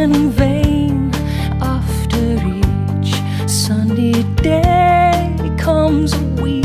in vain. After each sunny day comes a week.